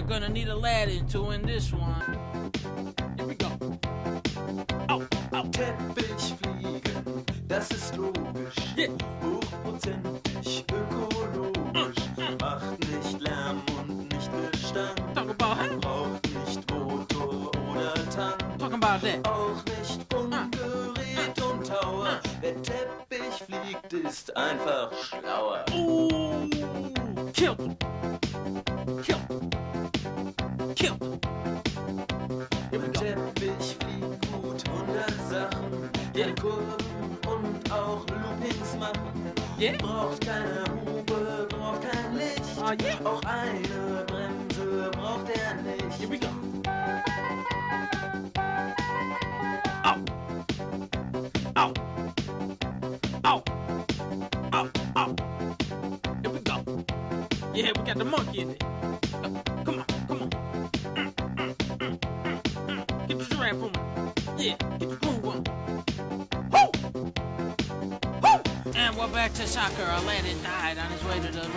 We're gonna need Aladdin to win this one. Here we go. Au, au. Teppich fliegen, das ist logisch. Yeah. Hochprozentig ökologisch. Macht nicht Lärm und nicht Gestank. Talk about huh? Braucht nicht Motor oder Tank. Talking about that. Auch nicht Funkgerät und Tower. Wer Teppich fliegt, ist einfach schlauer. Ooh, killed him. Killed him. Killed him. Here we go. Teppich fliegt gut 100 Sachen. Kurven und auch Loopings machen. Yeah. Braucht keine Hupe, braucht kein Licht. Oh, yeah. Auch eine Bremse braucht er nicht. Here we go. Au. Au. Au. Au. Au. Here we go. Yeah, we got the monkey in it. The. Yeah, get the groove on. Woo! Woo! And we're back to soccer. Aladdin died on his way to the ring.